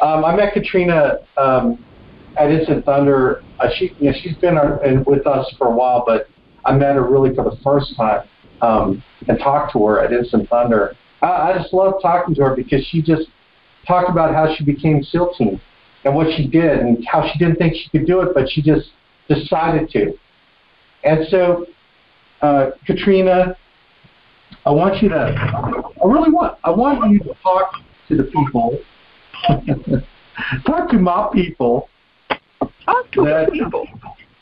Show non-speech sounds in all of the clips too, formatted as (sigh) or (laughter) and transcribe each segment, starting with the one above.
Um, I met Katrina um, at Instant Thunder. Uh, she, you know, she's been our, uh, with us for a while, but I met her really for the first time um, and talked to her at Instant Thunder. I, I just love talking to her because she just talked about how she became SEAL Team and what she did and how she didn't think she could do it, but she just decided to. And so, uh, Katrina, I want you to, I really want, I want you to talk to the people, (laughs) talk to my people. Talk to that, people.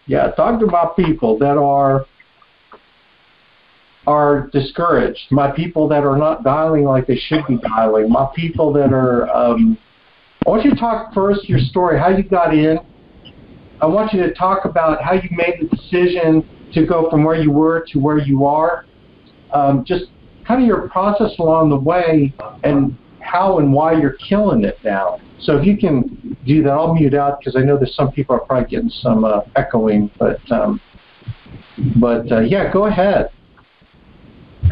Yeah, talk to my people that are are discouraged. My people that are not dialing like they should be dialing. My people that are. Um, I want you to talk first your story, how you got in. I want you to talk about how you made the decision to go from where you were to where you are. Um, just kind of your process along the way and how and why you're killing it now. So if you can do that, I'll mute out because I know there's some people are probably getting some uh, echoing. But um, but uh, yeah, go ahead.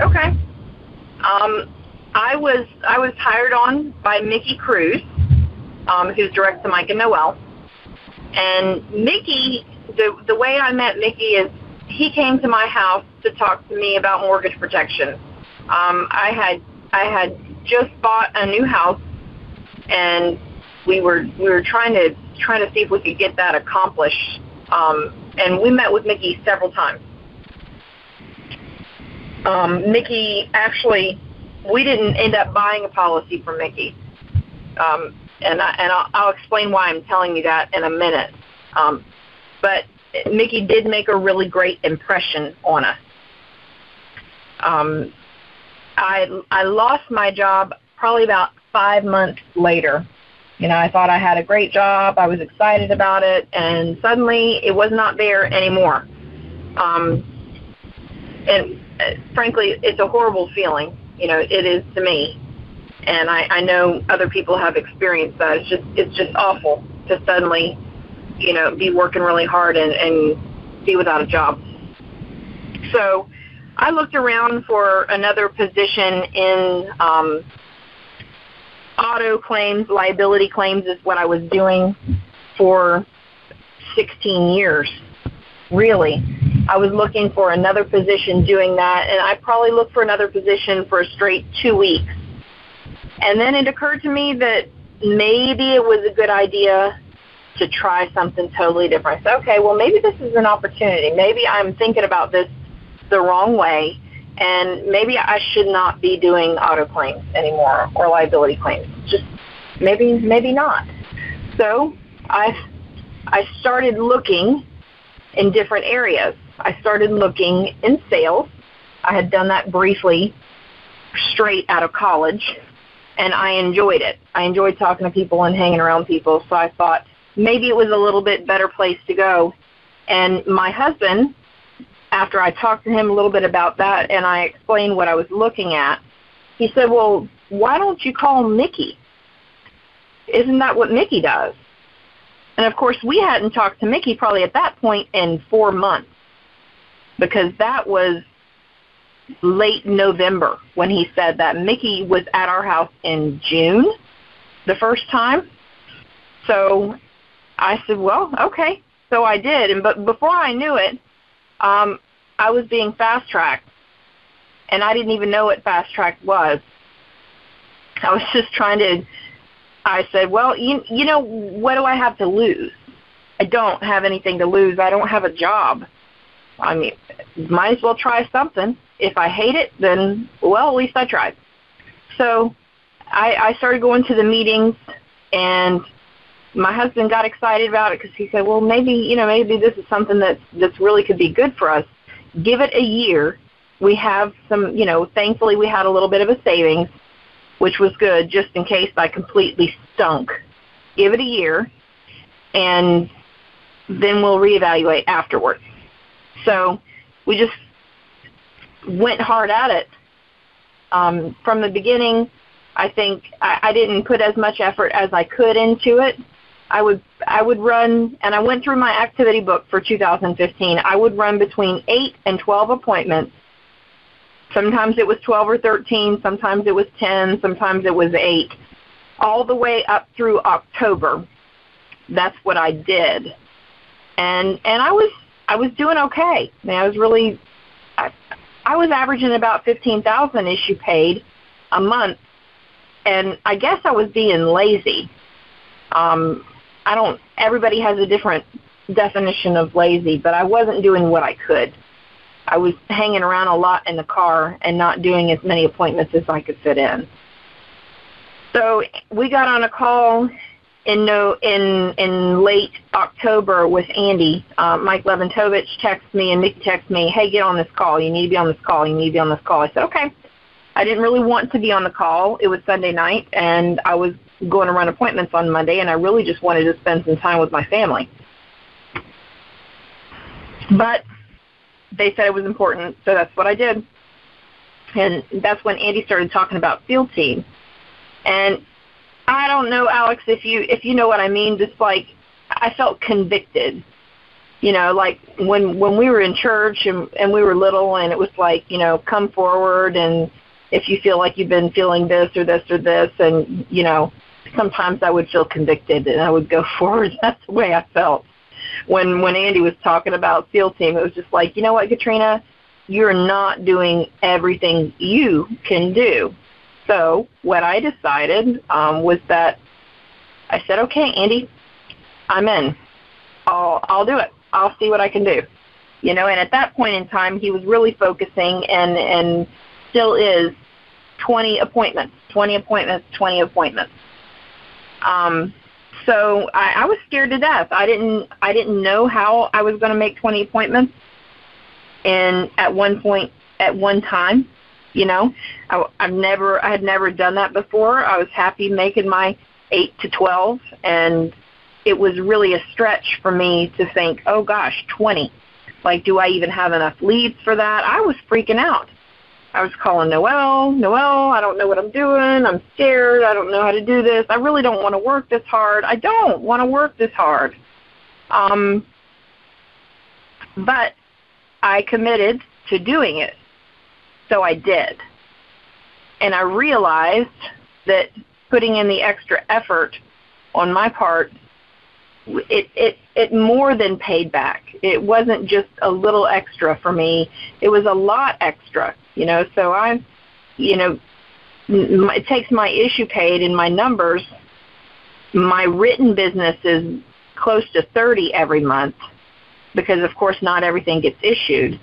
Okay. Um, I was I was hired on by Mickey Cruz, um, who's direct to Mike and Noel. And Mickey, the the way I met Mickey is he came to my house to talk to me about mortgage protection. Um, I had I had just bought a new house, and we were we were trying to trying to see if we could get that accomplished. Um, and we met with Mickey several times. Um, Mickey actually, we didn't end up buying a policy from Mickey, um, and I, and I'll, I'll explain why I'm telling you that in a minute. Um, but Mickey did make a really great impression on us. Um, I I lost my job probably about five months later. You know, I thought I had a great job. I was excited about it, and suddenly it was not there anymore. Um, and uh, frankly, it's a horrible feeling. You know, it is to me, and I, I know other people have experienced that. It's just it's just awful to suddenly, you know, be working really hard and, and be without a job. So, I looked around for another position in um, auto claims, liability claims is what I was doing for 16 years, really. I was looking for another position doing that, and I probably looked for another position for a straight two weeks. And then it occurred to me that maybe it was a good idea to try something totally different. So, okay, well, maybe this is an opportunity. Maybe I'm thinking about this the wrong way, and maybe I should not be doing auto claims anymore or liability claims. Just maybe, maybe not. So I I started looking in different areas. I started looking in sales. I had done that briefly straight out of college, and I enjoyed it. I enjoyed talking to people and hanging around people, so I thought maybe it was a little bit better place to go. And my husband, after I talked to him a little bit about that and I explained what I was looking at, he said, Well, why don't you call Mickey? Isn't that what Mickey does? And of course, we hadn't talked to Mickey probably at that point in four months because that was late November when he said that. Mickey was at our house in June the first time. So I said, well, okay. So I did. And but before I knew it, um, I was being fast tracked. And I didn't even know what fast track was. I was (laughs) just trying to I said, "Well, you you know, what do I have to lose? I don't have anything to lose. I don't have a job. I mean, might as well try something. If I hate it, then well, at least I tried." So, I I started going to the meetings and my husband got excited about it because he said, "Well, maybe you know, maybe this is something that that's really could be good for us. Give it a year. We have some, you know, thankfully we had a little bit of a savings, which was good just in case I completely stunk. Give it a year, and then we'll reevaluate afterwards. So we just went hard at it. Um, from the beginning, I think I, I didn't put as much effort as I could into it. I would I would run, and I went through my activity book for 2015. I would run between eight and 12 appointments Sometimes it was 12 or 13, sometimes it was 10, sometimes it was 8. all the way up through October. That's what I did, and and I was I was doing okay. I mean, I was really I, I was averaging about fifteen thousand issue paid a month, and I guess I was being lazy. Um, I don't. Everybody has a different definition of lazy, but I wasn't doing what I could. I was hanging around a lot in the car and not doing as many appointments as I could fit in. So we got on a call in no in in late October with Andy. Uh, Mike Leventovich texts me and Mickey texts me, "Hey, get on this call. You need to be on this call. You need to be on this call." I said, "Okay." I didn't really want to be on the call. It was Sunday night, and I was going to run appointments on Monday, and I really just wanted to spend some time with my family. But they said it was important, so that's what I did. And that's when Andy started talking about SEAL team. And I don't know, Alex, if you if you know what I mean. Just like I felt convicted, you know, like when when we were in church and and we were little, and it was like, you know, come forward, and if you feel like you've been feeling this or this or this, and you know, sometimes I would feel convicted, and I would go (laughs) forward. That's the way I felt when when Andy was talking about SEAL team, it was just like, you know what, Katrina, you're not doing everything you can do. So what I decided um, was that I said, okay, Andy, I'm in. I'll I'll do it. I'll see what I can do. You know, and at that point in time, he was really focusing and and still is 20 appointments, 20 appointments, 20 appointments. Um, so I, I was scared to death. I didn't I didn't know how I was going to make 20 appointments, and at one point at one time, you know, I, I've never I had never done that before. I was happy making my eight to 12, and it was really a stretch for me to think, oh gosh, 20. Like, do I even have enough leads for that? I was freaking out. I was calling Noel, Noel, I don't know what I'm doing. I'm scared. I don't know how to do this. I really don't want to work this hard. I don't want to work this hard. Um, but I committed to doing it. So I did. And I realized that putting in the extra effort on my part it it it more than paid back. It wasn't just a little extra for me. It was a lot extra you know. So I, you know, it takes my issue paid and my numbers. My written business is close to 30 every month because, of course, not everything gets issued,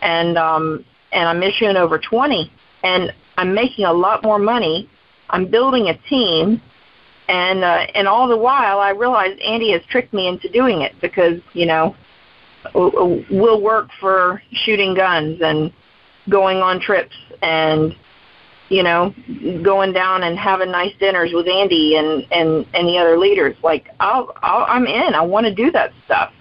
and um, and I'm issuing over 20, and I'm making a lot more money. I'm building a team, and uh, and all the while I realize Andy has tricked me into doing it because you know we'll work for shooting guns and going on trips and you know going down and having nice dinners with Andy and and and the other leaders. Like I'll, I'll I'm in. I want to do that stuff.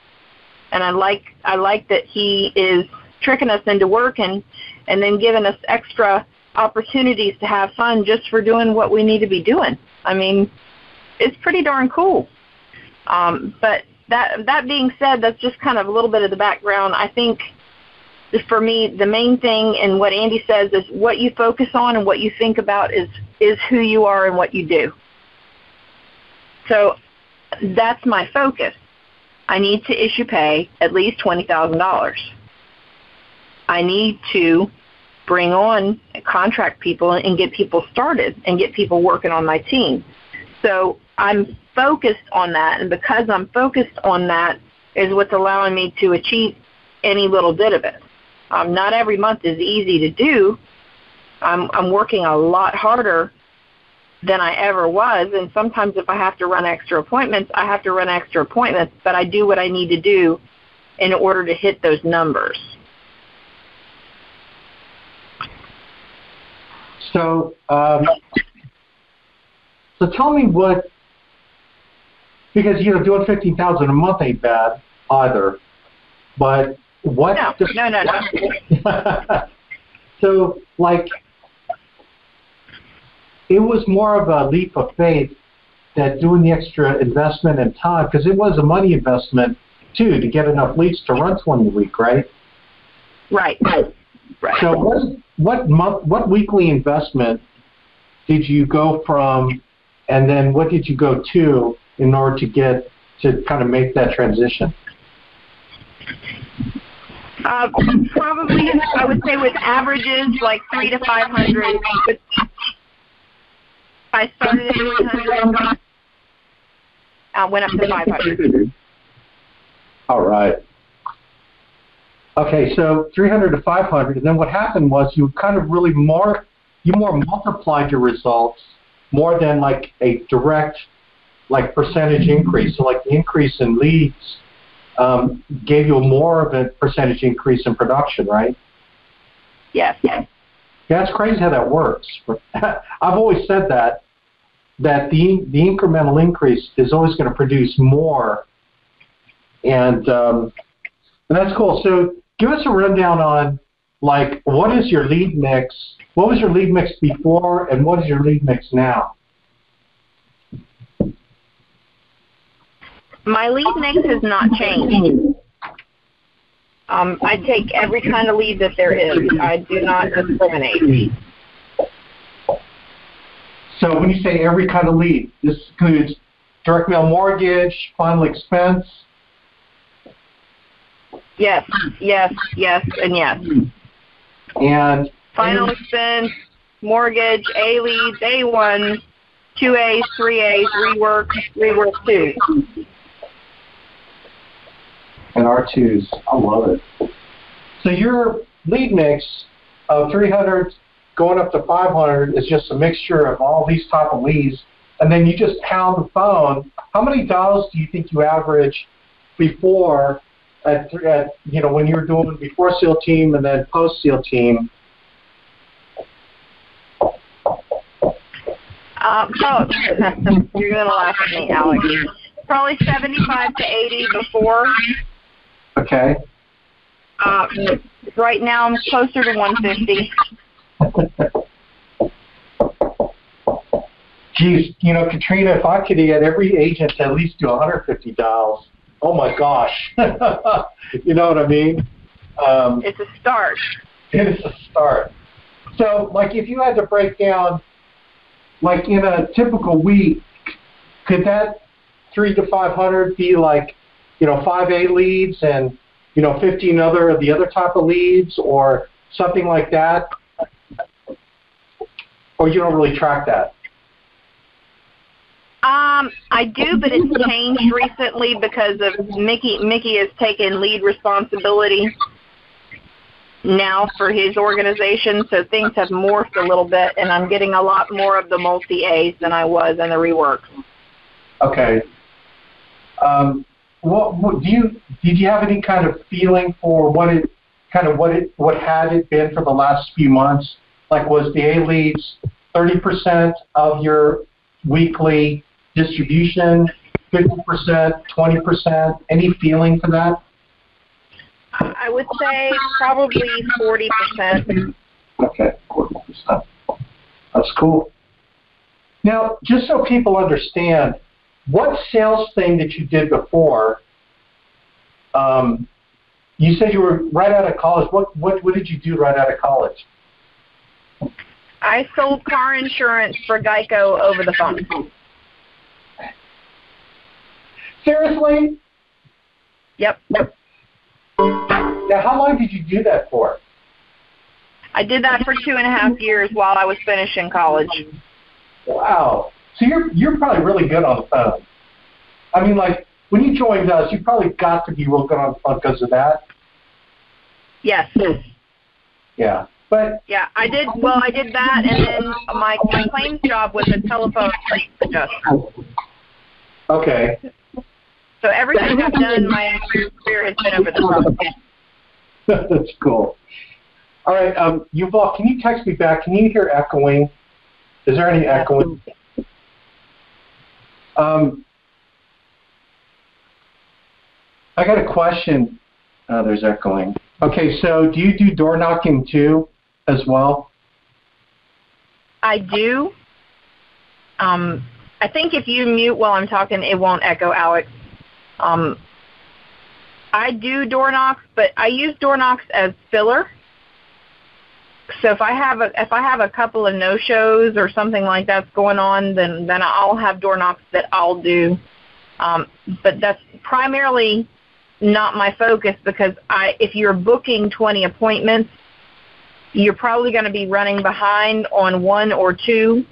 And I like I like that he is tricking us into work and and then giving us extra opportunities to have fun just for doing what we need to be doing. I mean it's pretty darn cool um but that that being said that's just kind of a little bit of the background I think for me, the main thing and what Andy says is what you focus on and what you think about is is who you are and what you do. So that's my focus. I need to issue pay at least twenty thousand dollars. I need to bring on contract people and get people started and get people working on my team. So I'm focused on that, and because I'm focused on that, is what's allowing me to achieve any little bit of it. Um, not every month is easy to do. I'm, I'm working a lot harder than I ever was, and sometimes if I have to run extra appointments, I have to run extra appointments, but I do what I need to do in order to hit those numbers. So, um, so tell me what, because you know doing fifteen thousand a month ain't bad either, but what? No, the, no, no, no. (laughs) so, like, it was more of a leap of faith that doing the extra investment and time, because it was a money investment too to get enough leads to run 20 a week, right? Right. Right. So, what what month, what weekly investment did you go from and then what did you go to in order to get to kind of make that transition? Uh, probably, I would say with averages like three to five hundred. I started at three hundred. Uh, went up to five hundred. All right. Okay, so 300 to 500, and then what happened was you kind of really more, you more multiplied your results more than like a direct, like percentage increase. So like the increase in leads um, gave you more of a percentage increase in production, right? Yes. Yeah, it's crazy how that works. (laughs) I've always said that that the the incremental increase is always going to produce more, and um, and that's cool. So give us a rundown on like what is your lead mix? What was your lead mix before, and what is your lead mix now? My lead mix has not changed. Um, I take every kind of lead that there is. I do not discriminate. So when you say every kind of lead, this includes direct mail mortgage, final expense, Yes, yes, yes, and yes. and Final expense, mortgage, A leads, A ones, two A's, three A's, rework, rework two. And R2s. I love it. So your lead mix of 300 going up to 500 is just a mixture of all these type of leads, and then you just pound the phone. How many dials do you think you average before at, at you know when you were doing before SEAL team and then post SEAL team? Um, so (laughs) you're gonna laugh at me, Alex. Probably 75 to 80 before. Okay. Uh, right now I'm closer to 150. Geez, you know, Katrina, if I could get every agent to at least do 150 dials, oh my gosh, (laughs) you know what I mean? Um, It's a start. it is a start. So, like, if you had to break down, like, in a typical week, could that three to 500 be like, you know, five A leads and, you know, 15 other of the other type of leads or something like that? Or you don't really track that? Um, I do, but it's changed recently because of Mickey. Mickey has taken lead responsibility now for his organization, so things have morphed a little bit, and I'm getting a lot more of the multi A's than I was in the rework. Okay. Um, what, what do you did you have any kind of feeling for what it kind of what it what had it been for the last few months? Like was the A leads thirty percent of your weekly distribution, fifty percent, twenty percent? Any feeling for that? I would say probably 40%. Okay, forty percent. That's cool. Now, just so people understand, what sales thing that you did before? Um, you said you were right out of college. What what what did you do right out of college? I sold car insurance for Geico over the phone. Seriously? Yep. Now, how long did you do that for? I did that for two and a half years while I was finishing college. Wow. So you're you're probably really good on the phone. I mean, like when you joined us, you probably got to be real good on the phone because of that. Yes. Yeah. But Yeah, I did. Well, I did that, and then my, my claims job was a telephone claims adjuster. okay. So everything I've done in my career has been over the phone. (laughs) That's cool. All right, um, Yuval, can you text me back? Can you hear echoing? Is there any echoing? Um, I got a question. Oh, there's echoing. Okay, so do you do door knocking too, as well? I do. Um, I think if you mute while I'm talking, it won't echo, Alex. Um, I do door knocks, but I use door knocks as filler. So if I have a if I have a couple of no shows or something like that's going on, then then I'll have door knocks that I'll do. Um, but that's primarily not my focus because I if you're booking 20 appointments, you're probably going to be running behind on one or two,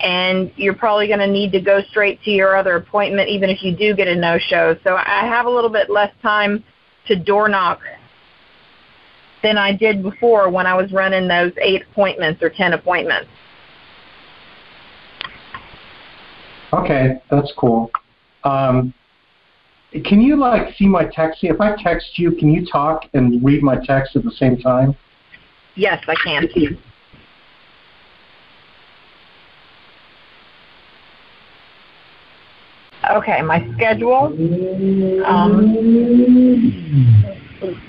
and you're probably going to need to go straight to your other appointment even if you do get a no show. So I have a little bit less time to door knock than I did before when I was running those eight appointments or ten appointments. Okay, that's cool. Um, can you like see my text? If I text you, can you talk and read my text at the same time? Yes, I can. Okay, my schedule. Um,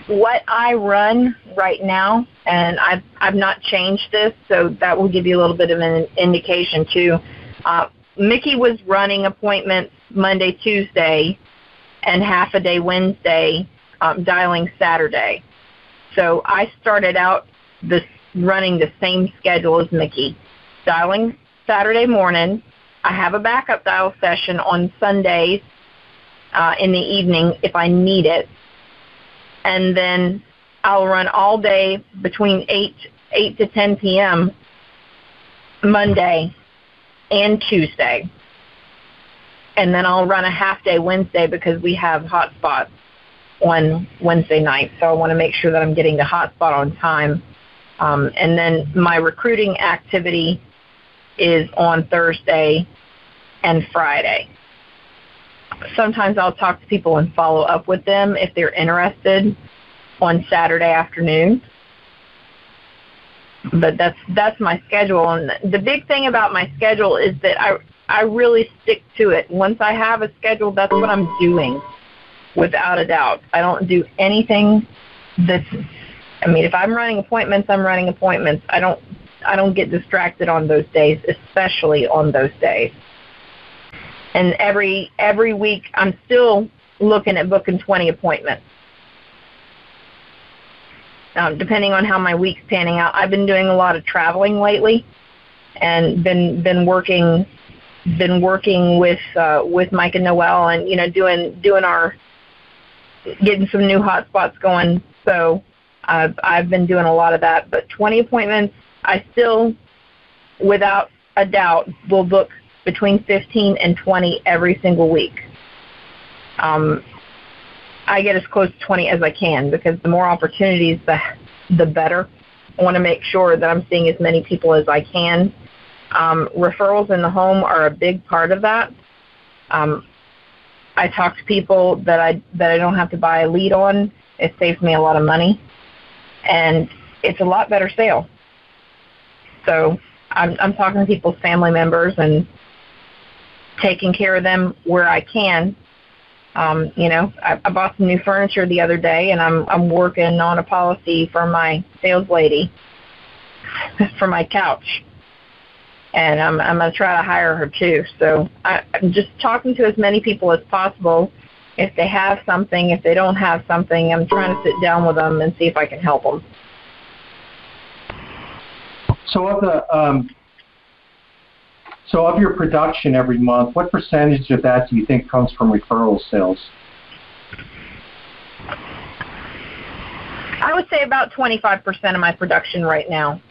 what I run right now, and I've I've not changed this, so that will give you a little bit of an indication too. Uh, Mickey was running appointments Monday, Tuesday, and half a day Wednesday, um, dialing Saturday. So I started out this running the same schedule as Mickey, dialing Saturday morning. I have a backup dial session on Sundays uh, in the evening if I need it, and then I'll run all day between eight eight to ten p.m. Monday and Tuesday and then I'll run a half day Wednesday because we have hotspot on Wednesday night. So I want to make sure that I'm getting the hot hotspot on time. Um, and then my recruiting activity is on Thursday and Friday. Sometimes I'll talk to people and follow up with them if they're interested on Saturday afternoon. But that's that's my schedule, and the big thing about my schedule is that I I really stick to it. Once I have a schedule, that's what I'm doing, without a doubt. I don't do anything that's. I mean, if I'm running appointments, I'm running appointments. I don't. I don't get distracted on those days, especially on those days. And every every week, I'm still looking at booking 20 appointments. Um, depending on how my week's panning out, I've been doing a lot of traveling lately, and been been working been working with uh, with Mike and Noel, and you know, doing doing our getting some new hotspots going. So I've I've been doing a lot of that. But 20 appointments, I still, without a doubt, will book between 15 and 20 every single week. Um, I get as close to 20 as I can because the more opportunities, the the better. I want to make sure that I'm seeing as many people as I can um, referrals in the home are a big part of that. Um, I talk to people that I that I don't have to buy a lead on. It saves me a lot of money, and it's a lot better sale. So I'm I'm talking to people's family members and taking care of them where I can. Um, you know, I, I bought some new furniture the other day, and I'm I'm working on a policy for my sales lady (laughs) for my couch and I'm I'm gonna try to hire her too. So I, I'm just talking to as many people as possible. If they have something, if they don't have something, I'm trying to sit down with them and see if I can help them. So of the um, so of your production every month, what percentage of that do you think comes from referral sales? I would say about 25% of my production right now.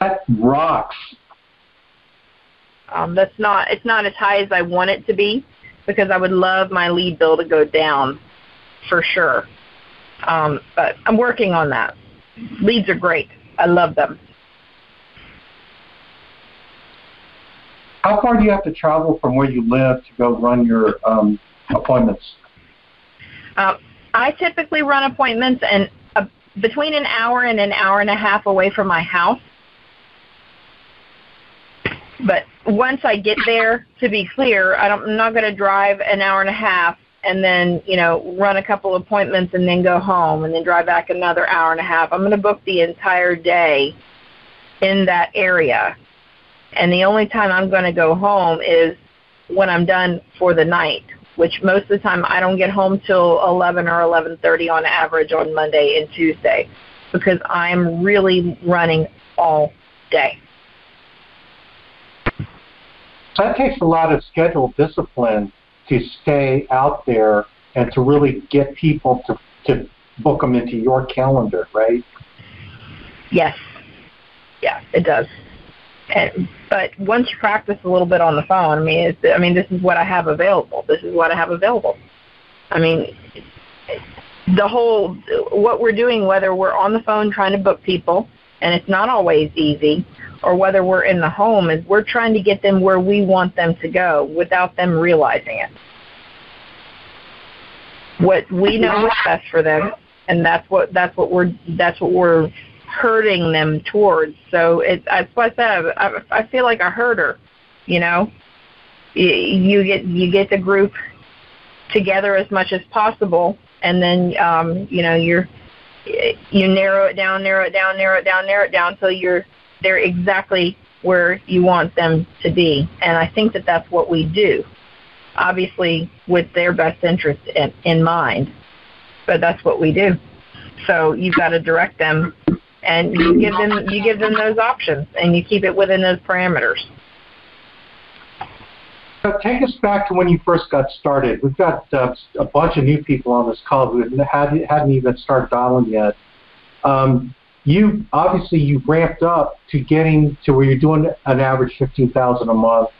That rocks. Um, that's not it's not as high as I want it to be because I would love my lead bill to go down for sure. Um, but I'm working on that. Leads are great. I love them. How far do you have to travel from where you live to go run your um, appointments? Uh, I typically run appointments and uh, between an hour and an hour and a half away from my house. But once I get there, to be clear, I don't, I'm not going to drive an hour and a half and then you know run a couple appointments and then go home and then drive back another hour and a half. I'm going to book the entire day in that area, and the only time I'm going to go home is when I'm done for the night. Which most of the time I don't get home till 11 or 11:30 on average on Monday and Tuesday. because I'm really running all day. That takes a lot of schedule discipline to stay out there and to really get people to, to book them into your calendar, right? Yes. Yeah, it does. And, but once you practice a little bit on the phone, I mean, it's, I mean, this is what I have available. This is what I have available. I mean, the whole what we're doing, whether we're on the phone trying to book people, and it's not always easy, or whether we're in the home, is we're trying to get them where we want them to go without them realizing it. What we know is best for them, and that's what that's what we're that's what we're herding them towards. So it's that's what I said. I, I feel like a herder. You know, you, you get you get the group together as much as possible, and then um, you know you're you narrow it down, narrow it down, narrow it down, narrow it down until you're they're exactly where you want them to be. And I think that that's what we do, obviously with their best interest in, in mind. But that's what we do. So you've got to direct them and you give them you give them those options and you keep it within those parameters. Take us back to when you first got started. We've got uh, a bunch of new people on this call who hadn't, hadn't even started dialing yet. Um, you obviously you ramped up to getting to where you're doing an average fifteen thousand a month.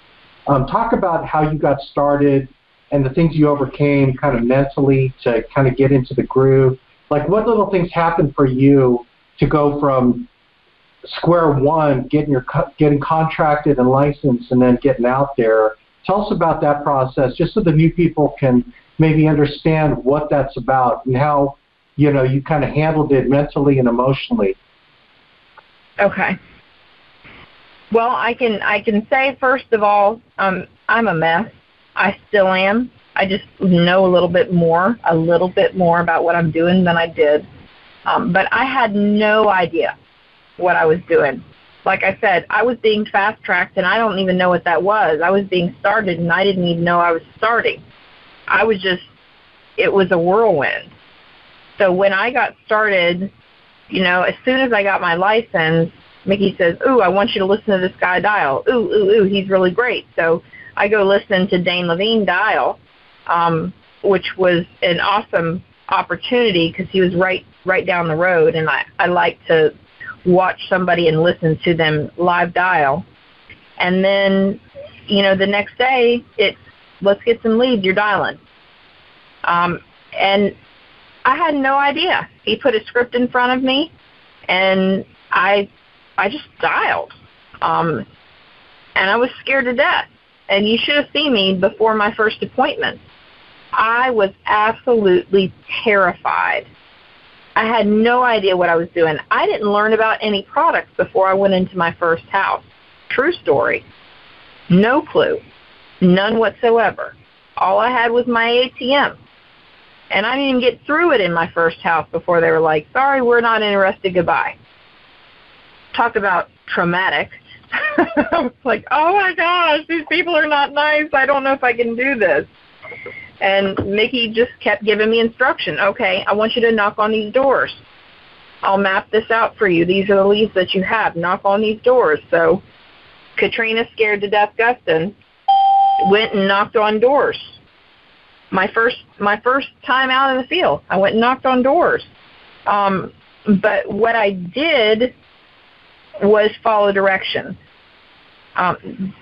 Um, talk about how you got started and the things you overcame, kind of mentally, to kind of get into the groove. Like, what little things happened for you to go from square one, getting your getting contracted and licensed, and then getting out there. Tell us about that process, just so the new people can maybe understand what that's about and how you know you kind of handled it mentally and emotionally. Okay. Well, I can I can say first of all, um, I'm a mess. I still am. I just know a little bit more, a little bit more about what I'm doing than I did. Um, but I had no idea what I was doing. Like I said, I was being fast tracked, and I don't even know what that was. I was being started, and I didn't even know I was starting. I was just, it was a whirlwind. So when I got started, you know, as soon as I got my license, Mickey says, "Ooh, I want you to listen to this guy dial. Ooh, ooh, ooh, he's really great." So I go listen to Dane Levine dial, um, which was an awesome opportunity because he was right right down the road, and I I like to watch somebody and listen to them live dial, and then you know the next day it's let's get some leads. You're dialing, um, and I had no idea. He put a script in front of me, and I I just dialed, um, and I was scared to death. And you should have seen me before my first appointment. I was absolutely terrified. I had no idea what I was doing. I didn't learn about any products before I went into my first house. True story. No clue. None whatsoever. All I had was my ATM. And I didn't even get through it in my first house before they were like, sorry, we're not interested, goodbye. Talk about traumatic. (laughs) I was like, oh my gosh, these people are not nice. I don't know if I can do this. And Mickey just kept giving me instruction. Okay, I want you to knock on these doors. I'll map this out for you. These are the leads that you have. Knock on these doors. So Katrina, scared to death Gustin, went and knocked on doors. My first my first time out in the field, I went and knocked on doors. Um, but what I did was follow directions. Um,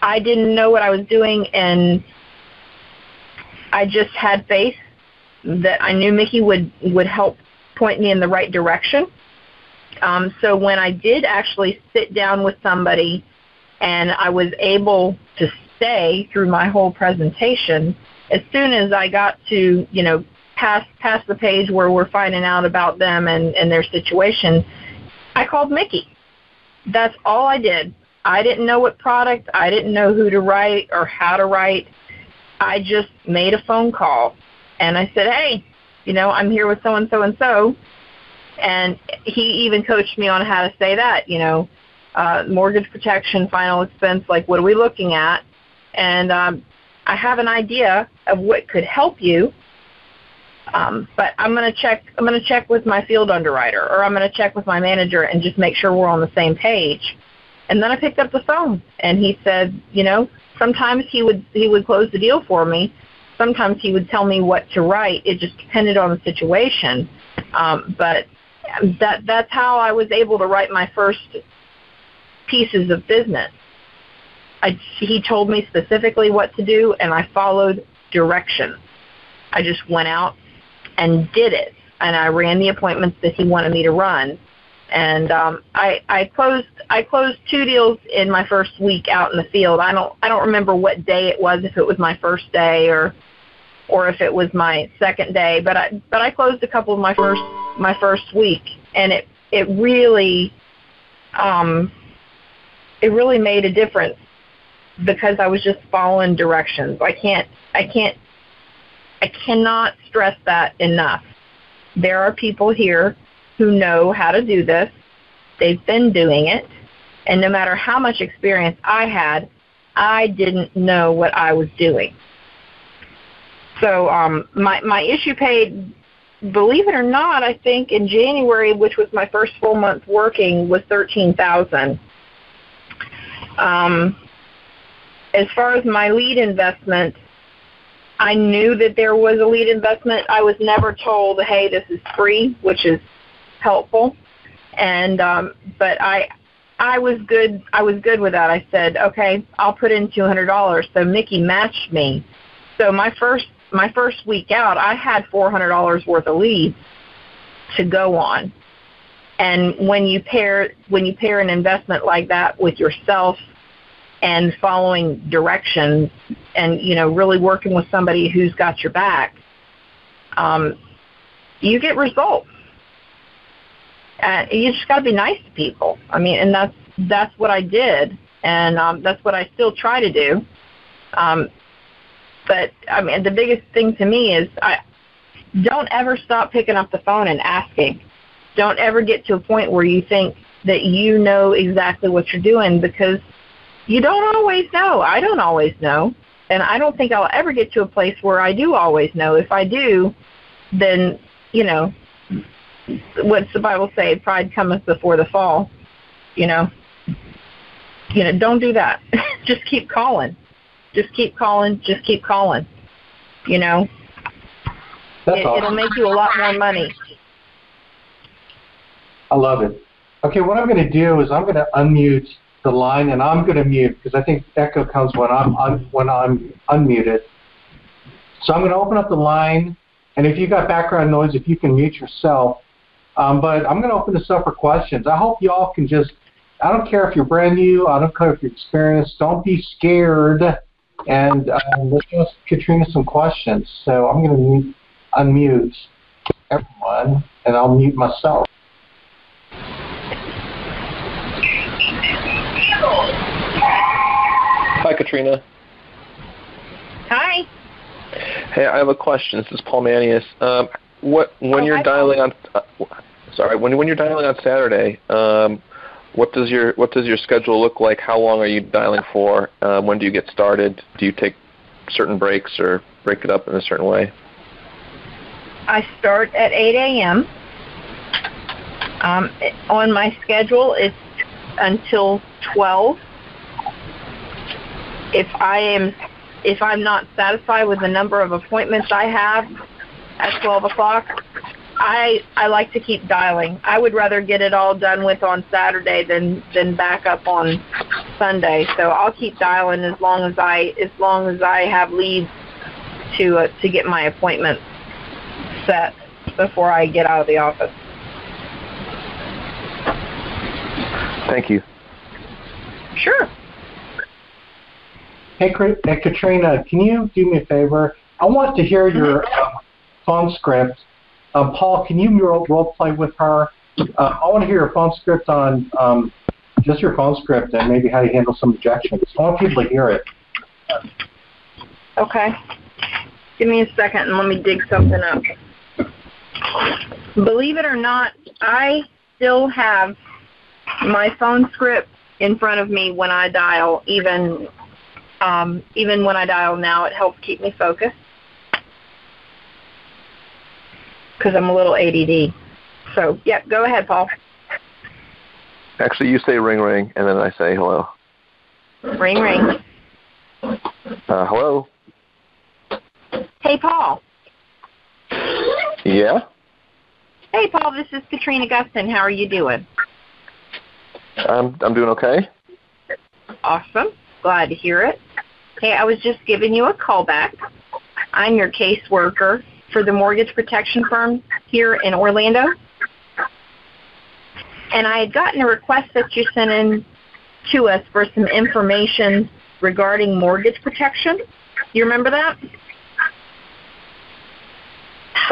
I didn't know what I was doing, and I just had faith that I knew Mickey would would help point me in the right direction. Um, so when I did actually sit down with somebody, and I was able to stay through my whole presentation, as soon as I got to you know past past the page where we're finding out about them and and their situation, I called Mickey. That's all I did. I didn't know what product, I didn't know who to write or how to write. I just made a phone call and I said, "Hey, you know, I'm here with so and so and so." And he even coached me on how to say that, you know, uh, mortgage protection, final expense, like what are we looking at? And um, I have an idea of what could help you. Um, but I'm going to check. I'm going to check with my field underwriter, or I'm going to check with my manager, and just make sure we're on the same page. And then I picked up the phone, and he said, you know, sometimes he would he would close the deal for me. Sometimes he would tell me what to write. It just depended on the situation. Um, but that that's how I was able to write my first pieces of business. I, he told me specifically what to do, and I followed directions. I just went out and did it, and I ran the appointments that he wanted me to run. And um, I, I closed I closed two deals in my first week out in the field. I don't I don't remember what day it was, if it was my first day or or if it was my second day, but I but I closed a couple of my first my first week, and it it really um, it really made a difference because I was just following directions. I can't I can't I cannot stress that enough. There are people here who know how to do this. They've been doing it. And no matter how much experience I had, I didn't know what I was doing. So um, my, my issue paid, believe it or not, I think in January, which was my first full month working, was 13000 um, As far as my lead investment, I knew that there was a lead investment. I was never told, hey, this is free, which is helpful. And um, but I I was good I was good with that. I said, okay, I'll put in two hundred dollars. So Mickey matched me. So my first my first week out, I had four hundred dollars worth of leads to go on. And when you pair when you pair an investment like that with yourself and following directions and you know really working with somebody who's got your back um, you get results and you just got to be nice to people i mean and that's that's what i did and um, that's what i still try to do um, but i mean the biggest thing to me is i don't ever stop picking up the phone and asking don't ever get to a point where you think that you know exactly what you're doing because you don't always know. I don't always know. And I don't think I'll ever get to a place where I do always know. If I do, then, you know, what's the Bible say? Pride cometh before the fall. You know, you know, don't do that. (laughs) just keep calling. Just keep calling. Just keep calling. You know, That's it, awesome. it'll make you a lot more money. I love it. Okay, what I'm going to do is I'm going to unmute the line, and I'm going to mute because I think echo comes when I'm un, when I'm unmuted. So I'm going to open up the line, and if you got background noise, if you can mute yourself. Um, but I'm going to open this up for questions. I hope y'all can just. I don't care if you're brand new. I don't care if you're experienced. Don't be scared, and uh, let's ask Katrina some questions. So I'm going to mute, unmute everyone, and I'll mute myself. Hi, Katrina. Hi. Hey, I have a question. This is Paul Manius. Um, what when Oh, you're hi, Paul. dialing on? Uh, sorry, when when you're dialing on Saturday, um, what does your what does your schedule look like? How long are you dialing for? Um, when do you get started? Do you take certain breaks or break it up in a certain way? I start at 8 a.m. Um, on my schedule, it's until 12. If I am, if I'm not satisfied with the number of appointments I have at 12 o'clock, I I like to keep dialing. I would rather get it all done with on Saturday than than back up on Sunday. So I'll keep dialing as long as I as long as I have leads to uh, to get my appointments set before I get out of the office. Thank you. Sure. Hey, Kri- hey, Katrina, can you do me a favor? I want to hear your uh, phone script. Um, Paul, can you role, role play with her? Uh, I want to hear your phone script on um, just your phone script and maybe how you handle some objections. I want people to hear it. Okay. Give me a second and let me dig something up. Believe it or not, I still have my phone script in front of me when I dial, even um, even when I dial now. It helps keep me focused. Because I'm a little ADD. So, yeah, go ahead, Paul. Actually, you say ring ring, and then I say hello. Ring ring. Uh, hello. Hey, Paul. Yeah. Hey, Paul. This is Katrina Gustin. How are you doing? I'm I'm doing okay. Awesome. Glad to hear it. Hey, I was just giving you a call back. I'm your caseworker for the mortgage protection firm here in Orlando. And I had gotten a request that you sent in to us for some information regarding mortgage protection. You remember that?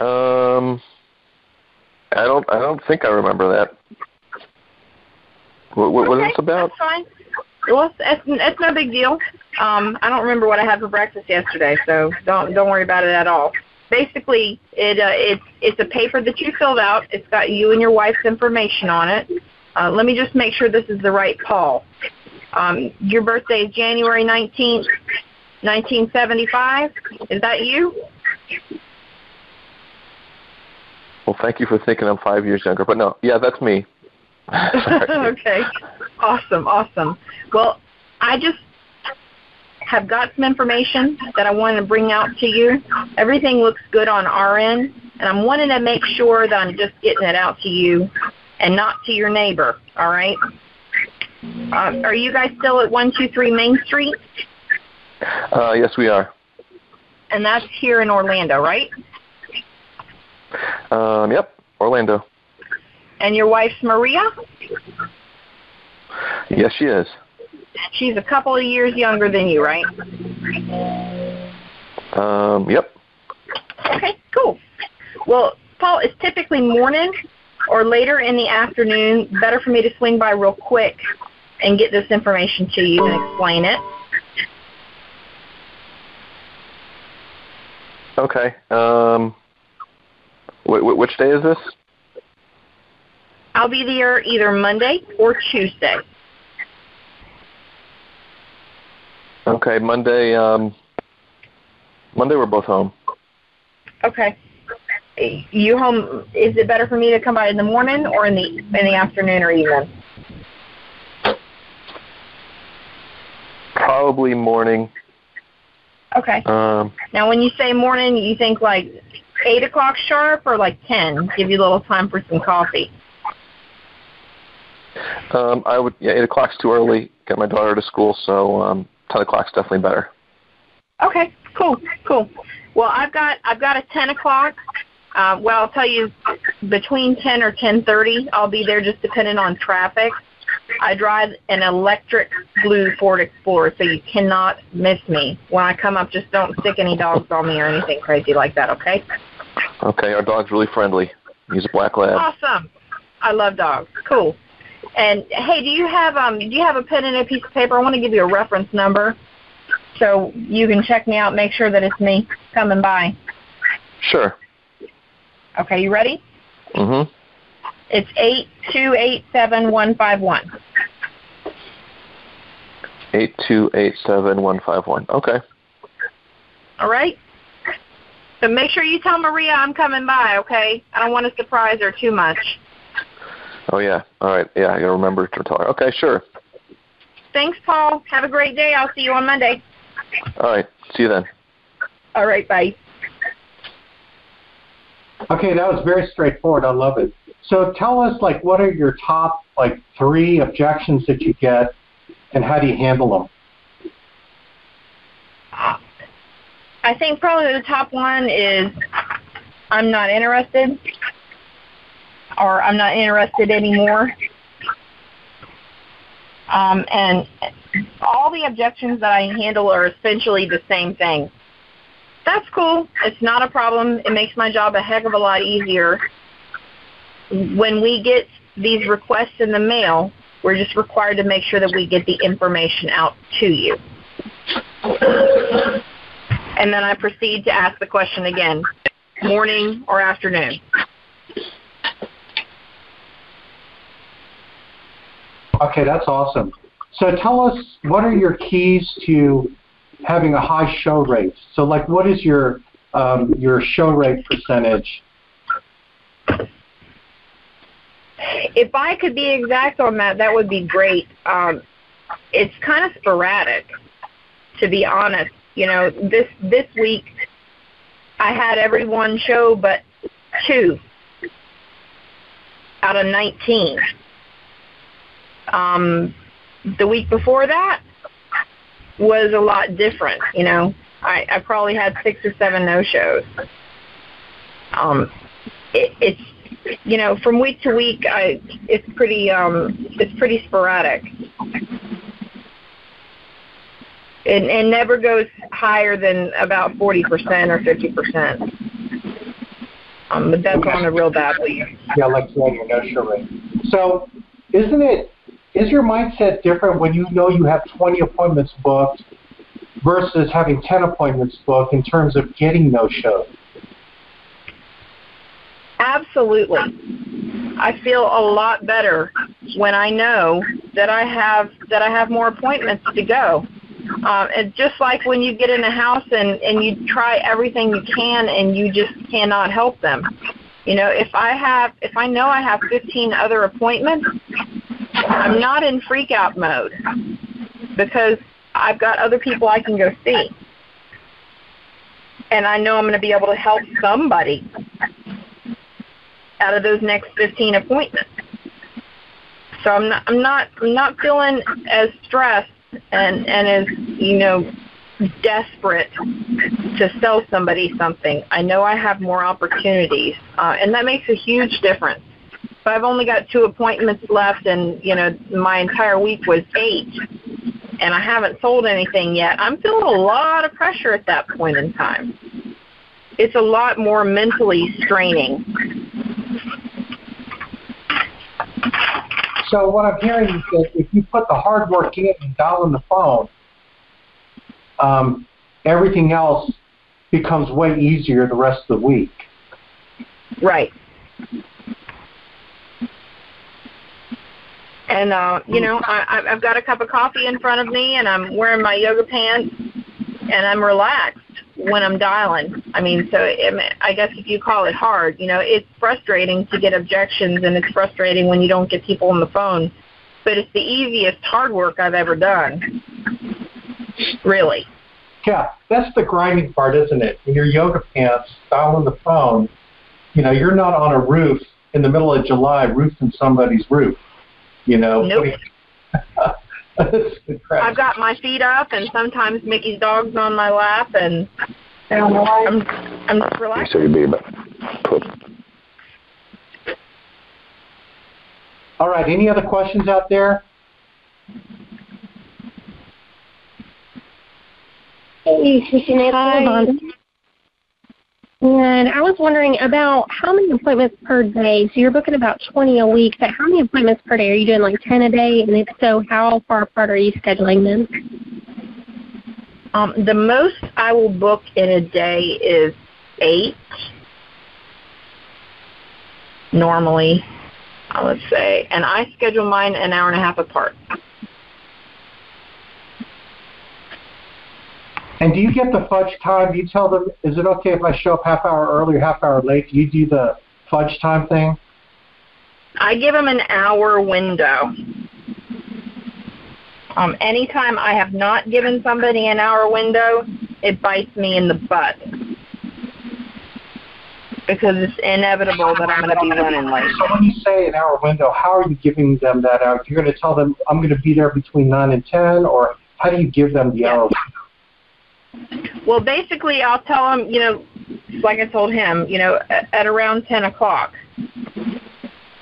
Um, I don't I don't think I remember that. What, what, okay, is this about? That's fine. Well, it's, it's no big deal. Um, I don't remember what I had for breakfast yesterday, so don't don't worry about it at all. Basically, it uh, it's it's a paper that you filled out. It's got you and your wife's information on it. Uh, let me just make sure this is the right Paul. Um, your birthday is January nineteenth, nineteen seventy-five. Is that you? Well, thank you for thinking I'm five years younger, but no, yeah, that's me. (laughs) (laughs) okay. Awesome, awesome. Well, I just have got some information that I want to bring out to you. Everything looks good on our end, and I'm wanting to make sure that I'm just getting it out to you and not to your neighbor, all right? Uh, are you guys still at 123 Main Street? Uh, yes, we are. And that's here in Orlando, right? Um, yep, Orlando. And your wife's Maria? Yes, she is. She's a couple of years younger than you, right? Um, yep. Okay, cool. Well, Paul, it's typically morning or later in the afternoon. Better for me to swing by real quick and get this information to you and explain it. Okay. Um, wh- wh- which day is this? I'll be there either Monday or Tuesday. Okay, Monday. Um, Monday we're both home. Okay. You home? Is it better for me to come by in the morning or in the in the afternoon or evening? Probably morning. Okay. Um, Now, when you say morning, you think like eight o'clock sharp or like ten? Give you a little time for some coffee. um, I would. Yeah, eight o'clock's too early. Get my daughter to school, so um, ten o'clock's definitely better. Okay, cool, cool. Well, I've got I've got a ten o'clock. Uh, well, I'll tell you, between ten or ten thirty, I'll be there, just depending on traffic. I drive an electric blue Ford Explorer, so you cannot miss me. When I come up, just don't stick any dogs on me or anything crazy like that. Okay? Okay, our dog's really friendly. He's a black lab. Awesome. I love dogs. Cool. And hey, do you have um do you have a pen and a piece of paper? I want to give you a reference number so you can check me out, make sure that it's me coming by. Sure. Okay, you ready? Mhm. It's eight two eight seven one five one. Eight two eight seven one five one. Okay. All right. So make sure you tell Maria I'm coming by. Okay. I don't want to surprise her too much. Oh yeah. All right. Yeah, I gotta remember to tell her. Okay, sure. Thanks, Paul. Have a great day. I'll see you on Monday. All right. See you then. All right. Bye. Okay, that was very straightforward. I love it. So tell us, like, what are your top, like, three objections that you get, and how do you handle them? I think probably the top one is I'm not interested or I'm not interested anymore. Um, and all the objections that I handle are essentially the same thing. That's cool. It's not a problem. It makes my job a heck of a lot easier. When we get these requests in the mail, we're just required to make sure that we get the information out to you. And then I proceed to ask the question again, morning or afternoon. Okay, that's awesome. So tell us, what are your keys to having a high show rate? So, like, what is your um, your show rate percentage if I could be exact on that, that would be great. Um, it's kind of sporadic, to be honest. You know, this this week I had every one show but two out of 19. Um, the week before that was a lot different. You know, I, I probably had six or seven no shows. Um, it, it's you know from week to week, I it's pretty um, it's pretty sporadic. It, it never goes higher than about 40% or 50%. Um, but that's on a real bad week. Yeah, like you your no-show rate. So, isn't it? Is your mindset different when you know you have 20 appointments booked versus having 10 appointments booked in terms of getting no shows? Absolutely. I feel a lot better when I know that I have that I have more appointments to go. Um, and just like when you get in a house and and you try everything you can and you just cannot help them. You know, if I have if I know I have 15 other appointments, I'm not in freak out mode because I've got other people I can go see. And I know I'm going to be able to help somebody out of those next 15 appointments. So I'm not I'm not I'm not feeling as stressed and and as you know desperate to sell somebody something. I know I have more opportunities, uh, and that makes a huge difference. If I've only got two appointments left, and you know my entire week was eight, and I haven't sold anything yet, I'm feeling a lot of pressure at that point in time. It's a lot more mentally straining. So what I'm hearing is that if you put the hard work in and dial on the phone, um, everything else becomes way easier the rest of the week. Right. And uh, you know, I, I've got a cup of coffee in front of me, and I'm wearing my yoga pants, and I'm relaxed when I'm dialing. I mean, so it, I guess if you call it hard, you know, it's frustrating to get objections, and it's frustrating when you don't get people on the phone. But it's the easiest hard work I've ever done. Really. Yeah, that's the grinding part, isn't it? In your yoga pants, dialing the phone, you know, you're not on a roof in the middle of July roofing somebody's roof. You know. Nope. (laughs) I've got my feet up, and sometimes Mickey's dog's on my lap, and I'm I'm just relaxed. So you'd be about put. All right. Any other questions out there? Hey, Susan, Hi. And I was wondering about how many appointments per day. So you're booking about 20 a week, but how many appointments per day? Are you doing like 10 a day? And if so, how far apart are you scheduling them? Um, the most I will book in a day is eight. Normally, I would say, and I schedule mine an hour and a half apart. And do you get the fudge time? Do you tell them, is it okay if I show up half hour early or half hour late? Do you do the fudge time thing? I give them an hour window. Um, anytime I have not given somebody an hour window, it bites me in the butt because it's inevitable that I'm going to be running late. So when you say an hour window, how are you giving them that hour? You're going to tell them I'm going to be there between nine and ten, or how do you give them the hour window? Well, basically, I'll tell him, you know, like I told him, you know, at, around 10 o'clock.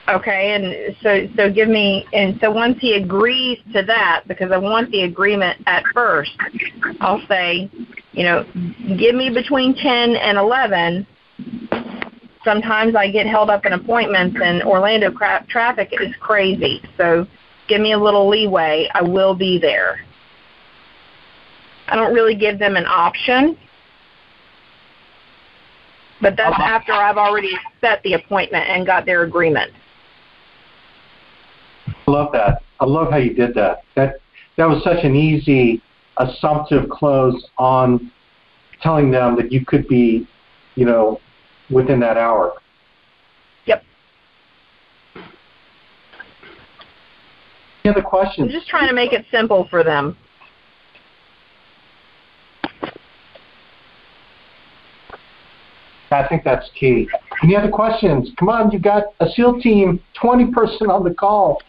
Okay, and so so give me and so once he agrees to that, because I want the agreement at first, I'll say, you know, give me between 10 and 11. Sometimes I get held up in appointments, and Orlando cra- traffic is crazy. So give me a little leeway. I will be there. I don't really give them an option. But that's after I've already set the appointment and got their agreement. I love that. I love how you did that. That that was such an easy, assumptive close on telling them that you could be, you know, within that hour. Yep. Any other questions? I'm just trying to make it simple for them. I think that's key. Any other questions? Come on, you've got a SEAL team, 20 person on the call.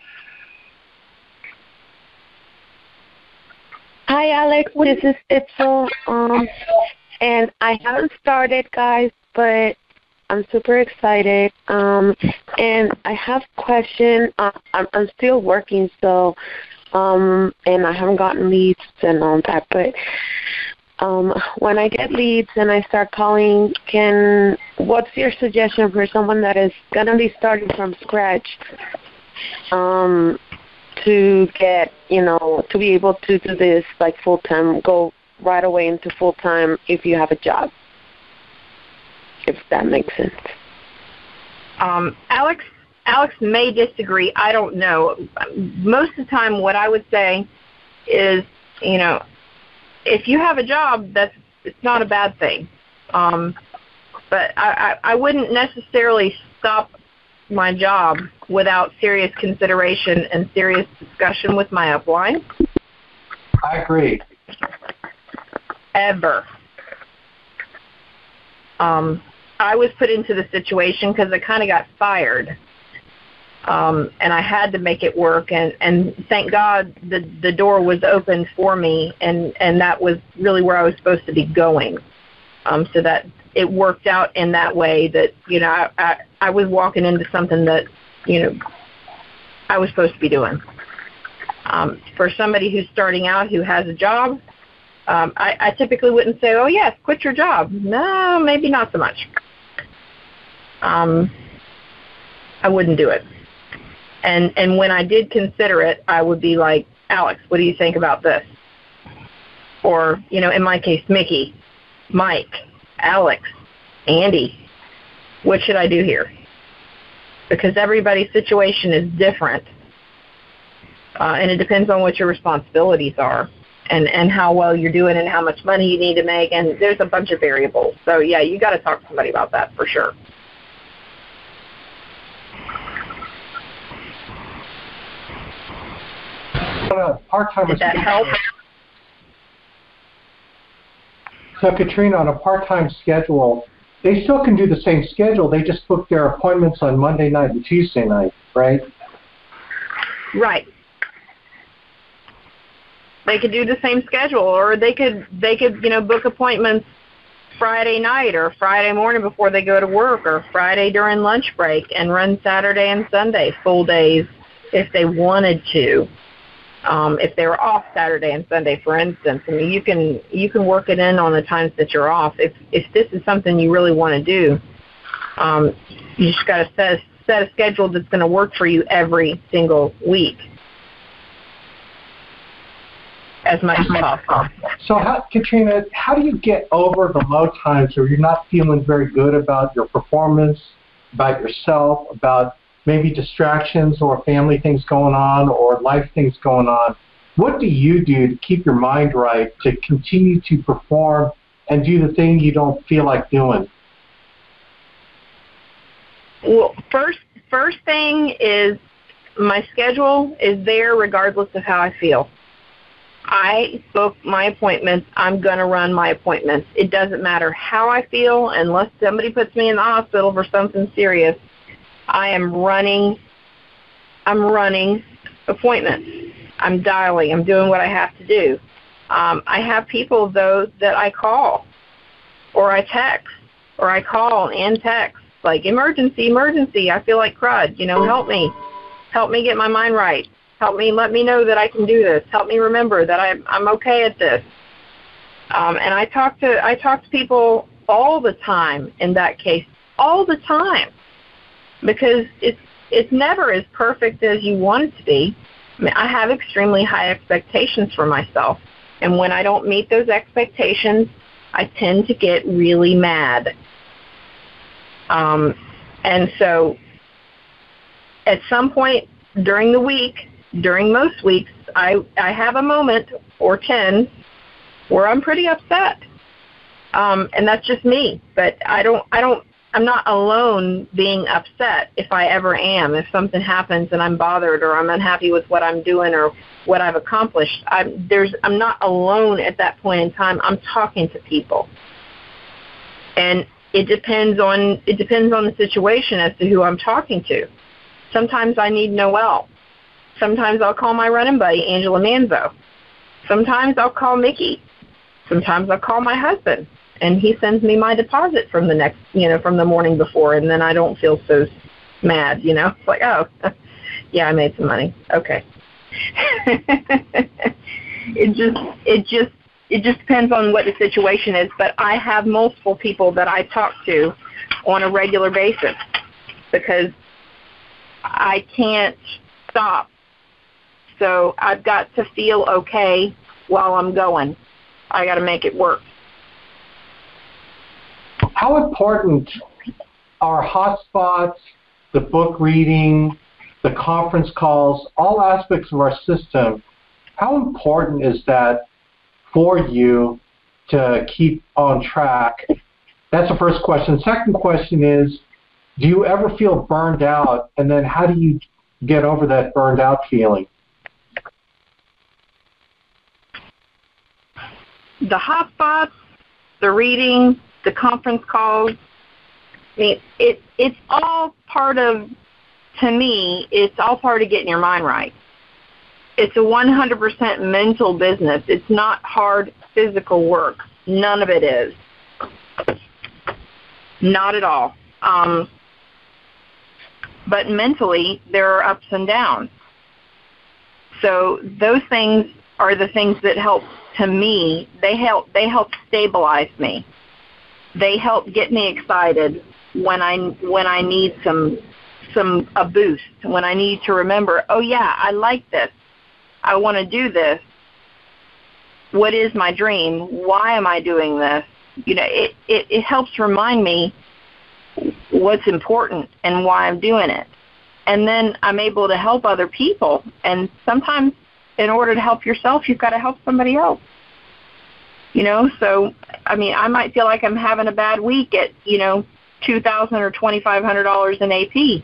Hi, Alex. This is Itzel. Um, and I haven't started, guys, but I'm super excited. Um, and I have a question. Uh, I'm, I'm still working, so um, and I haven't gotten leads and all that. But um, when I get leads and I start calling, can what's your suggestion for someone that is gonna be starting from scratch? Um, to get you know to be able to do this like full time, go right away into full time if you have a job. If that makes sense. Um, Alex, Alex may disagree. I don't know. Most of the time, what I would say is, you know, if you have a job, that's it's not a bad thing. Um, but I, I, I wouldn't necessarily stop my job without serious consideration and serious discussion with my upline. I agree. Ever. Um, I was put into the situation because I kind of got fired, um, and I had to make it work. And and thank God the the door was open for me, and and that was really where I was supposed to be going. Um, so that it worked out in that way that you know I, I I was walking into something that you know I was supposed to be doing. Um, for somebody who's starting out who has a job, um, I, I typically wouldn't say, "Oh yes, quit your job." No, maybe not so much. Um, I wouldn't do it. And and when I did consider it, I would be like, "Alex, what do you think about this?" Or you know, in my case, Mickey, Mike, Alex, Andy, what should I do here? Because everybody's situation is different, uh, and it depends on what your responsibilities are and and how well you're doing and how much money you need to make and there's a bunch of variables so yeah you got to talk to somebody about that for sure part-time did that help? So katrina on a part-time schedule they still can do the same schedule. They just book their appointments on monday night and tuesday night right? Right. They could do the same schedule or they could they could you know book appointments friday night or friday morning before they go to work or friday during lunch break and run saturday and sunday full days if they wanted to um, if they were off saturday and sunday for instance i mean you can you can work it in on the times that you're off if if this is something you really want to do um, you just got to set set a schedule that's going to work for you every single week as much as possible. So, how, Katrina, how do you get over the low times where you're not feeling very good about your performance, about yourself, about maybe distractions or family things going on or life things going on? What do you do to keep your mind right to continue to perform and do the thing you don't feel like doing? Well, first first thing is my schedule is there regardless of how I feel. I book my appointments. I'm going to run my appointments. It doesn't matter how I feel unless somebody puts me in the hospital for something serious. I am running I'm running appointments. I'm dialing. I'm doing what I have to do. Um, I have people though that I call or I text or I call and text like emergency, emergency. I feel like crud. You know, help me, help me get my mind right. Help me, let me know that I can do this. Help me remember that I'm I'm okay at this. Um, and I talk to I talk to people all the time in that case, all the time, because it's it's never as perfect as you want it to be. I, mean, I have extremely high expectations for myself, and when I don't meet those expectations, I tend to get really mad. Um, and so, at some point during the week, during most weeks, I I have a moment or ten where I'm pretty upset, um, and that's just me. But I don't I don't I'm not alone being upset if I ever am. If something happens and I'm bothered or I'm unhappy with what I'm doing or what I've accomplished, I'm there's I'm not alone at that point in time. I'm talking to people. And it depends on it depends on the situation as to who I'm talking to. Sometimes I need Noel. Sometimes I'll call my running buddy Angela Manzo. Sometimes I'll call Mickey. Sometimes I'll call my husband and he sends me my deposit from the next you know from the morning before and then I don't feel so mad, you know. (laughs) It's like, oh (laughs) yeah, I made some money. Okay. (laughs) it just it just it just depends on what the situation is, but I have multiple people that I talk to on a regular basis because I can't stop. So I've got to feel okay while I'm going. I got to make it work. How important are hotspots, the book reading, the conference calls, all aspects of our system? How important is that for you to keep on track? That's the first question. Second question is, do you ever feel burned out? And then how do you get over that burned out feeling? The hotspots, the reading, the conference calls, I mean, it it's all part of to me, it's all part of getting your mind right it's a 100% mental business. It's not hard physical work. None of it is. Not at all. Um, but mentally, there are ups and downs. So those things are the things that help to me. They help. They help stabilize me. They help get me excited when I when I need some some a boost. When I need to remember, oh yeah, I like this. I want to do this. What is my dream? Why am I doing this? You know, it, it, it helps remind me what's important and why I'm doing it. And then I'm able to help other people. And sometimes in order to help yourself, you've got to help somebody else. You know, so I mean, I might feel like I'm having a bad week at, you know, two thousand or twenty five hundred dollars in AP.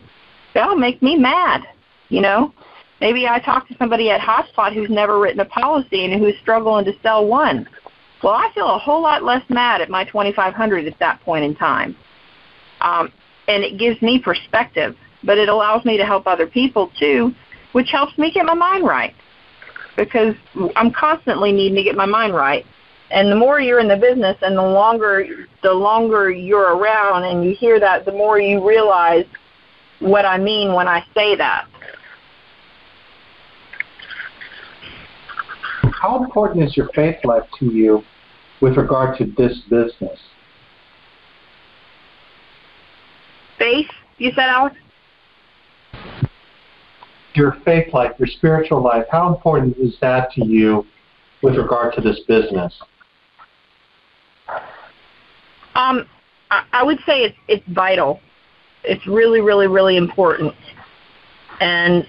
That'll make me mad, you know. Maybe I talk to somebody at Hotspot who's never written a policy and who's struggling to sell one. Well, I feel a whole lot less mad at my 2500 at that point in time. Um, and it gives me perspective, but it allows me to help other people too, which helps me get my mind right because I'm constantly needing to get my mind right. And the more you're in the business and the longer the longer you're around and you hear that, the more you realize what I mean when I say that. how important is your faith life to you with regard to this business? Faith, you said, Alex? Your faith life, your spiritual life, how important is that to you with regard to this business? Um, I would say it's it's vital. It's really, really, really important. And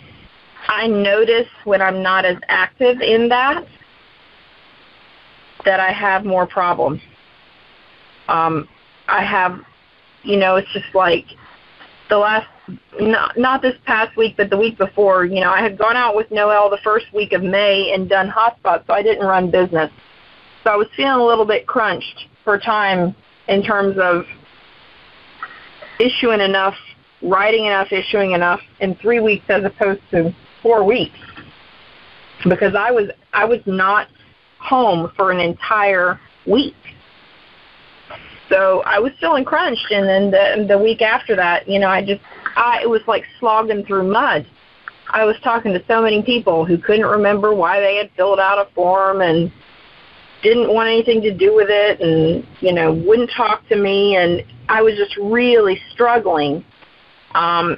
I notice when I'm not as active in that that I have more problems. Um, I have, you know, it's just like the last, not not this past week, but the week before. You know, I had gone out with Noel the first week of May and done hotspot, so I didn't run business. So I was feeling a little bit crunched for time in terms of issuing enough, writing enough, issuing enough in three weeks as opposed to four weeks because I was I was not home for an entire week. So I was feeling crunched, and then the the week after that, you know, I just I it was like slogging through mud. I was talking to so many people who couldn't remember why they had filled out a form and didn't want anything to do with it and you know wouldn't talk to me and I was just really struggling um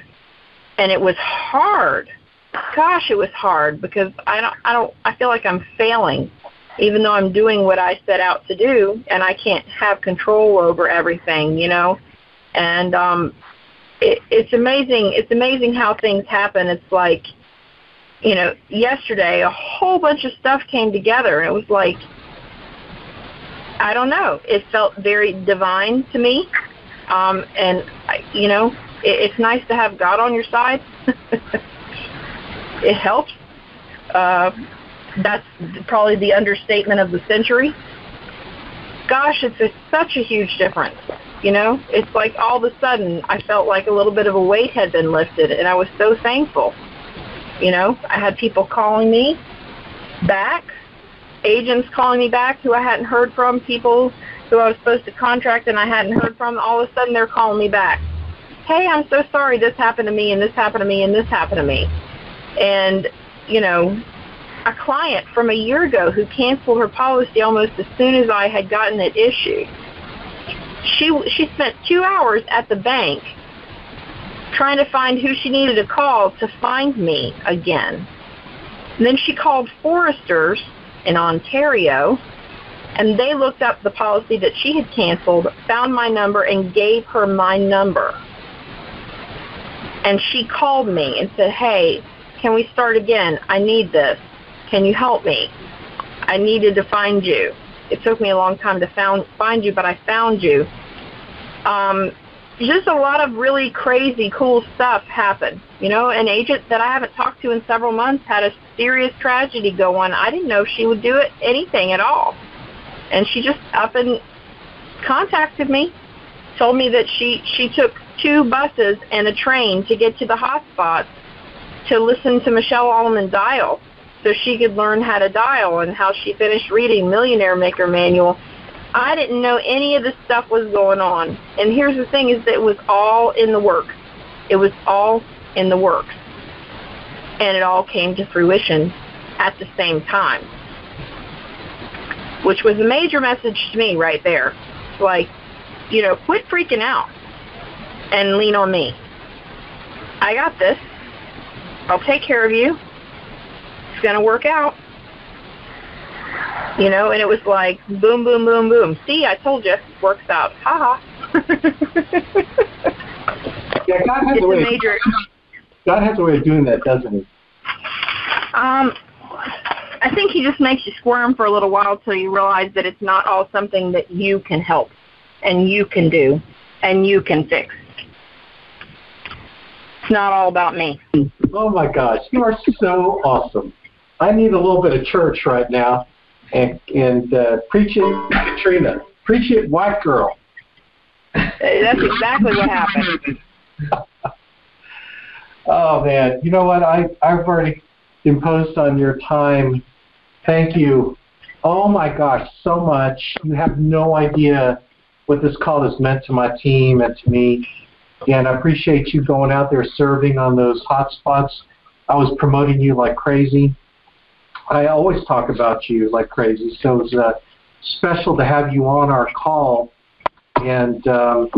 and it was hard gosh it was hard because I don't I don't I feel like I'm failing even though I'm doing what I set out to do and I can't have control over everything, you know. And um it, it's amazing it's amazing how things happen. It's like you know, yesterday a whole bunch of stuff came together and it was like I don't know. It felt very divine to me. Um, and I, you know, it, it's nice to have God on your side. (laughs) it helps. Uh, that's probably the understatement of the century. Gosh, it's a, such a huge difference. You know, it's like all of a sudden I felt like a little bit of a weight had been lifted, and I was so thankful. You know, I had people calling me back, agents calling me back who I hadn't heard from, people who I was supposed to contract and I hadn't heard from. All of a sudden they're calling me back. Hey, I'm so sorry this happened to me, and this happened to me, and this happened to me. And, you know, a client from a year ago who canceled her policy almost as soon as I had gotten it issued. She she spent two hours at the bank trying to find who she needed to call to find me again. And then she called Foresters in Ontario, and they looked up the policy that she had canceled, found my number, and gave her my number. And she called me and said, "Hey, can we start again? I need this." Can you help me? I needed to find you. It took me a long time to found, find you, but I found you. Um, just a lot of really crazy, cool stuff happened. You know, an agent that I haven't talked to in several months had a serious tragedy go on. I didn't know she would do it anything at all, and she just up and contacted me, told me that she she took two buses and a train to get to the hotspots to listen to Michelle Allman dial so she could learn how to dial and how she finished reading Millionaire Maker Manual. I didn't know any of this stuff was going on. And here's the thing is that it was all in the works. It was all in the works. And it all came to fruition at the same time. Which was a major message to me right there. Like, you know, quit freaking out and lean on me. I got this. I'll take care of you It's going to work out. You know, and it was like boom, boom, boom, boom. See, I told you, it works out. Ha ha. (laughs) yeah, God has it's a way. A major, God has a way of doing that, doesn't he? Um, I think he just makes you squirm for a little while till you realize that it's not all something that you can help and you can do and you can fix. It's not all about me. Oh my gosh, you are so awesome. I need a little bit of church right now, and and uh, preach it, Katrina. Preach it, white girl. That's exactly what happened. (laughs) oh man, you know what? I I've already imposed on your time. Thank you. Oh my gosh, so much. You have no idea what this call has meant to my team and to me. And I appreciate you going out there serving on those hot spots. I was promoting you like crazy. I always talk about you like crazy. So it's uh, special to have you on our call. And um,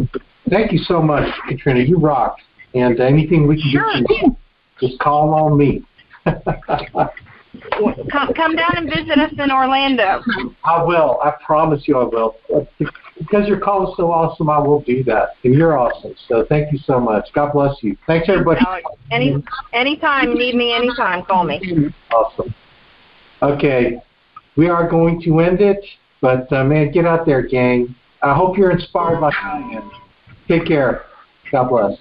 thank you so much, Katrina. You rock. And anything we can sure. do, just call on me. (laughs) come, come down and visit us in Orlando. I will. I promise you I will. Because your call is so awesome, I will do that. And you're awesome. So thank you so much. God bless you. Thanks, everybody. Uh, any anytime, you need me anytime, call me. Awesome. Okay, we are going to end it, but uh, man, get out there, gang. I hope you're inspired by Take care. God bless.